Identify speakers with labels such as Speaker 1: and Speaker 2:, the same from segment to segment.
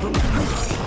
Speaker 1: Let's go.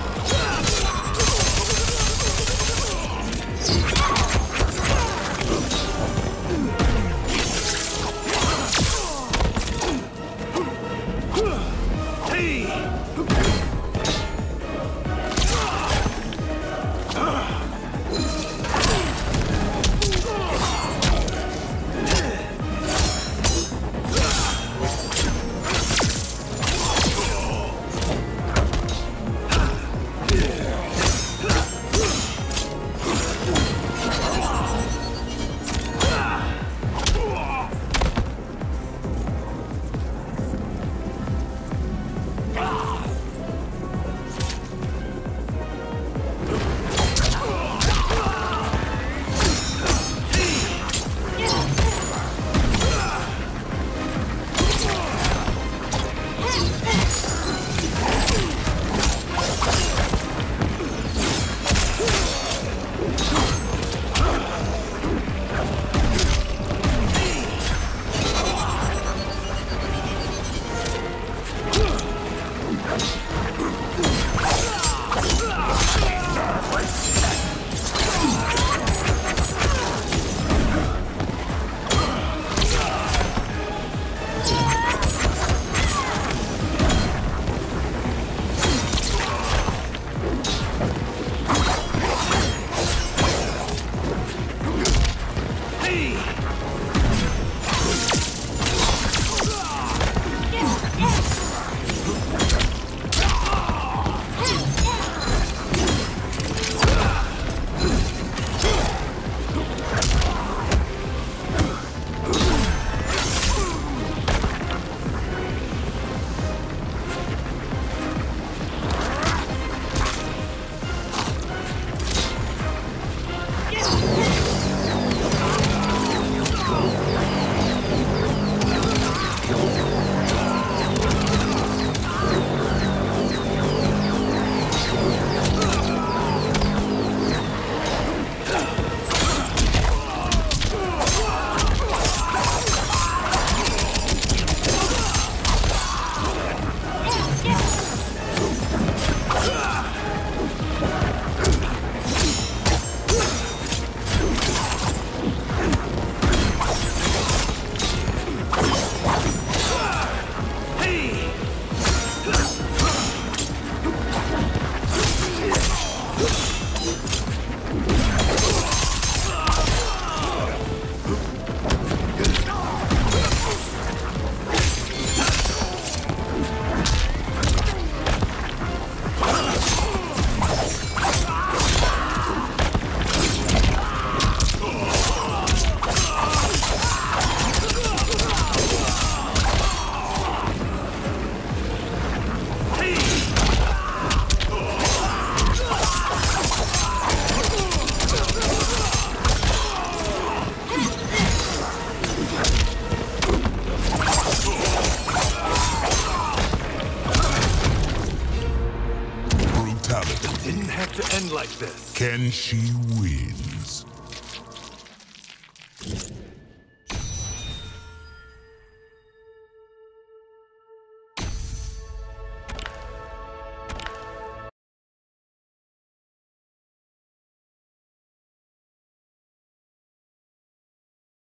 Speaker 1: Didn't have to end like this.
Speaker 2: Can she win?